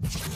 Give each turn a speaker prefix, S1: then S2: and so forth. S1: you